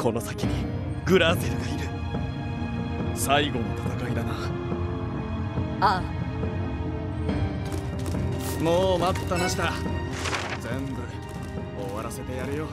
この先にグラーゼルがいる。最後の戦いだな。ああ。もう待ったなしだ。全部終わらせてやるよ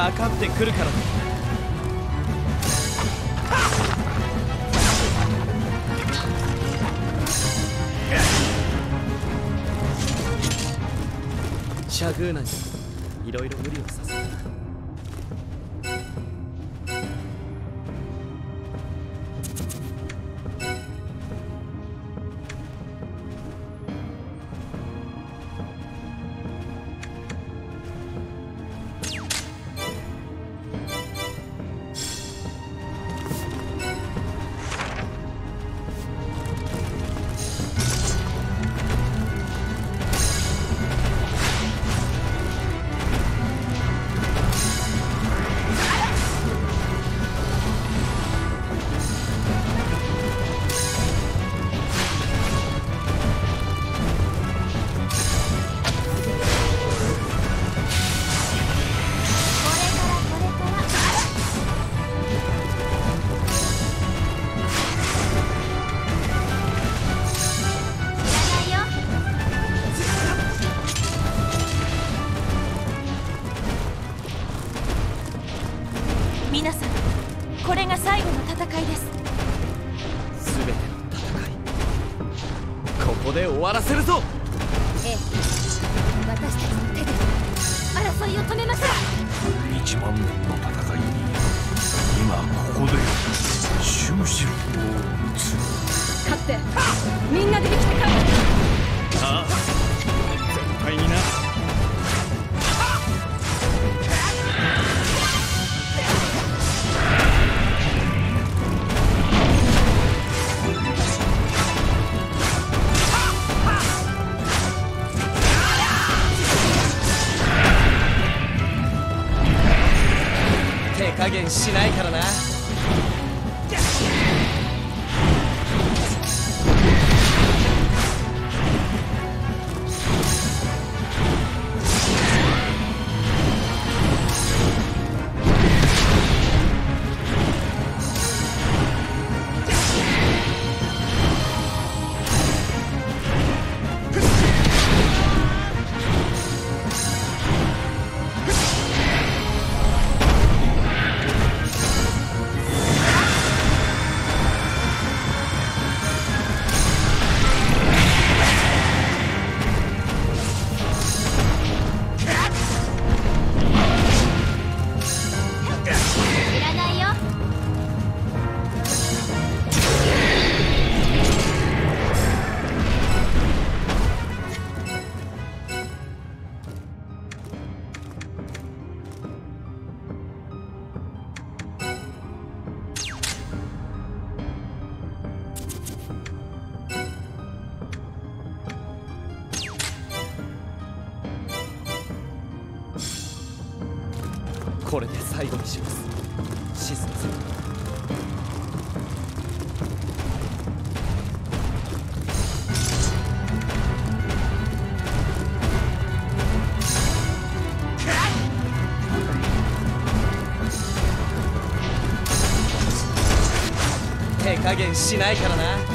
かかってくるからだ。シャグーナにいろいろ無理をさせたここで終わらせるぞ。ええ。私たちの手で争いを止めましょう1万年の戦いに今ここで終止符を打つ。勝ってみんなで生きて帰るああ絶対になこれで最後にします。システム手加減しないからな。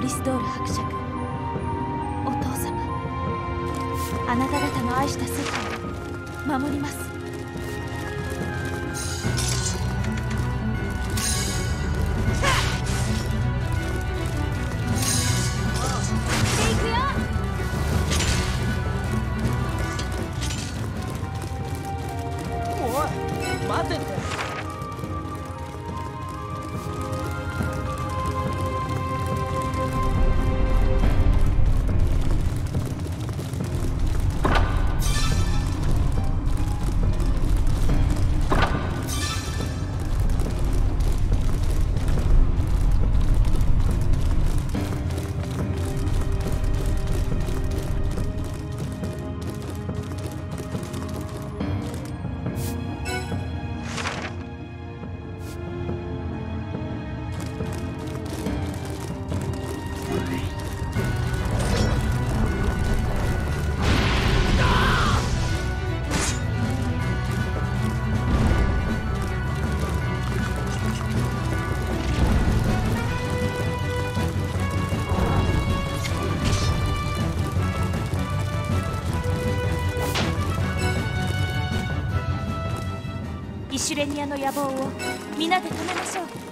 リスドール伯爵。お父様。あなた方の愛した世界を守ります。シュレニアの野望を皆で止めましょう。